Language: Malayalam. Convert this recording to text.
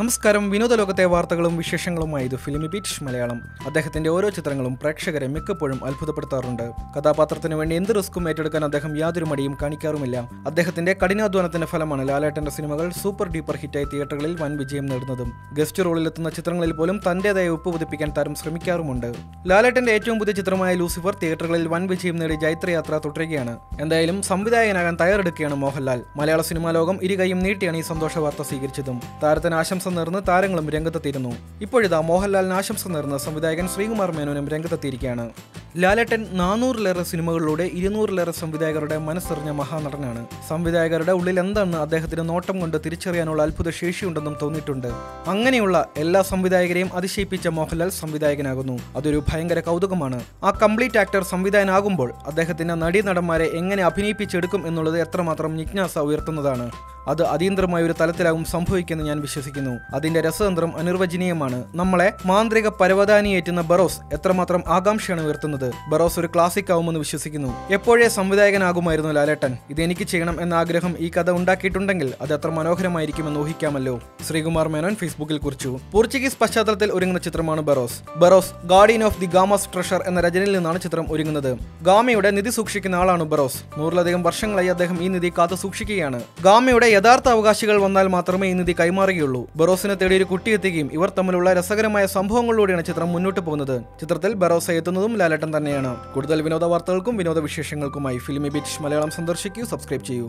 നമസ്കാരം. വിനോദ ലോകത്തെ വാർത്തകളും വിശേഷങ്ങളുമായി ഇത് ഫിലിമി ബീച്ച് മലയാളം. അദ്ദേഹത്തിന്റെ ഓരോ ചിത്രങ്ങളും പ്രേക്ഷകരെ മിക്കപ്പോഴും അത്ഭുതപ്പെടുത്താറുണ്ട്. കഥാപാത്രത്തിന് വേണ്ടി എന്ത് റിസ്ക്കും ഏറ്റെടുക്കാൻ അദ്ദേഹം യാതൊരു മടിയും കാണിക്കാറുമില്ല. അദ്ദേഹത്തിന്റെ കഠിനാധ്വാനത്തിന്റെ ഫലമാണ് ലാലേട്ടന്റെ സിനിമകൾ സൂപ്പർ ഡീപ്പർ ഹിറ്റായി തിയേറ്ററുകളിൽ വൻ വിജയം നേടുന്നതും. ഗസ്റ്റ് റോളിലെത്തുന്ന ചിത്രങ്ങളിൽ പോലും തന്റേതായ ഉപ്പ് പുതിപ്പിക്കാൻ താരം ശ്രമിക്കാറുമുണ്ട്. ലാലേട്ടന്റെ ഏറ്റവും പുതിയ ചിത്രമായ ലൂസിഫർ തിയേറ്ററുകളിൽ വൻ വിജയം നേടി ജൈത്രയാത്ര തുടരുകയാണ്. എന്തായാലും സംവിധായകനാകാൻ തയ്യാറെടുക്കുകയാണ് മോഹൻലാൽ. മലയാള സിനിമാ ലോകം ഇരുകൈയും നീട്ടിയാണ് ഈ സന്തോഷ വാർത്ത സ്വീകരിച്ചതും. താരത്തിന് ആശംസ നേർന്ന് താരങ്ങളും രംഗത്തെത്തിയിരുന്നു. ഇപ്പോഴിതാ മോഹൻലാലിന് ആശംസ നേർന്ന് സംവിധായകൻ ശ്രീകുമാർ മേനോനും രംഗത്തെത്തിയിരിക്കുകയാണ്. ലാലേട്ടൻ നാനൂറിലേറെ സിനിമകളിലൂടെ ഇരുന്നൂറിലേറെ സംവിധായകരുടെ മനസ്സറിഞ്ഞ മഹാനടനാണ്. സംവിധായകരുടെ ഉള്ളിൽ എന്താണെന്ന് അദ്ദേഹത്തിന് നോട്ടം കൊണ്ട് തിരിച്ചറിയാനുള്ള അത്ഭുത ശേഷിയുണ്ടെന്നും തോന്നിയിട്ടുണ്ട്. അങ്ങനെയുള്ള എല്ലാ സംവിധായകരെയും അതിശയിപ്പിച്ച മോഹൻലാൽ സംവിധായകനാകുന്നു. അതൊരു ഭയങ്കര കൗതുകമാണ്. ആ കംപ്ലീറ്റ് ആക്ടർ സംവിധായകനാകുമ്പോൾ അദ്ദേഹത്തിന്റെ നടീനടന്മാരെ എങ്ങനെ അഭിനയിപ്പിച്ചെടുക്കും എന്നുള്ളത് എത്രമാത്രം ജിജ്ഞാസ ഉയർത്തുന്നതാണ്. അത് അതീന്ദ്രമായ ഒരു തലത്തിലാവും സംഭവിക്കുമെന്ന് ഞാൻ വിശ്വസിക്കുന്നു. അതിന്റെ രസതന്ത്രം അനിർവചനീയമാണ്. നമ്മളെ മാന്ത്രിക പരവതാനിയേറ്റുന്ന ബറോസ് എത്രമാത്രം ആകാംക്ഷയാണ് ഉയർത്തുന്നത്. ബറോസ് ഒരു ക്ലാസിക് ആവുമെന്ന് വിശ്വസിക്കുന്നു. എപ്പോഴേ സംവിധായകനാകുമായിരുന്നു ലാലേട്ടൻ? ഇത് എനിക്ക് ചെയ്യണം എന്ന ആഗ്രഹം ഈ കഥ ഉണ്ടാക്കിയിട്ടുണ്ടെങ്കിൽ അത് എത്ര മനോഹരമായിരിക്കുമെന്ന് ഊഹിക്കാമല്ലോ. ശ്രീകുമാർ മേനോൻ ഫേസ്ബുക്കിൽ കുറിച്ചു. പോർച്ചുഗീസ് പശ്ചാത്തലത്തിൽ ഒരുങ്ങുന്ന ചിത്രമാണ് Barroz. Barroz guardian of the Gama's treasure എന്ന രചനയിൽ നിന്നാണ് ചിത്രം ഒരുങ്ങുന്നത്. ഗാമയുടെ നിധി സൂക്ഷിക്കുന്ന ആളാണ് ബറോസ്. നൂറിലധികം വർഷങ്ങളായി അദ്ദേഹം ഈ നിധി കാത്തു സൂക്ഷിക്കുകയാണ്. ഗാമയുടെ യഥാർത്ഥ അവകാശികൾ വന്നാൽ മാത്രമേ ഈ നിധി കൈമാറുകയുള്ളൂ. ബറോസിനെ തേടി ഒരു കുട്ടി എത്തുകയും ഇവർ തമ്മിലുള്ള രസകരമായ സംഭവങ്ങളിലൂടെയാണ് ചിത്രം മുന്നോട്ട് പോകുന്നത്. ചിത്രത്തിൽ ബറോസ എത്തുന്നതും ലാലേട്ടൻ തന്നെയാണ്. കൂടുതൽ വിനോദ വാർത്തകൾക്കും വിനോദ വിശേഷങ്ങൾക്കുമായി ഫിലിമി ബീച്ച് മലയാളം സന്ദർശിക്കൂ സബ്സ്ക്രൈബ് ചെയ്യൂ.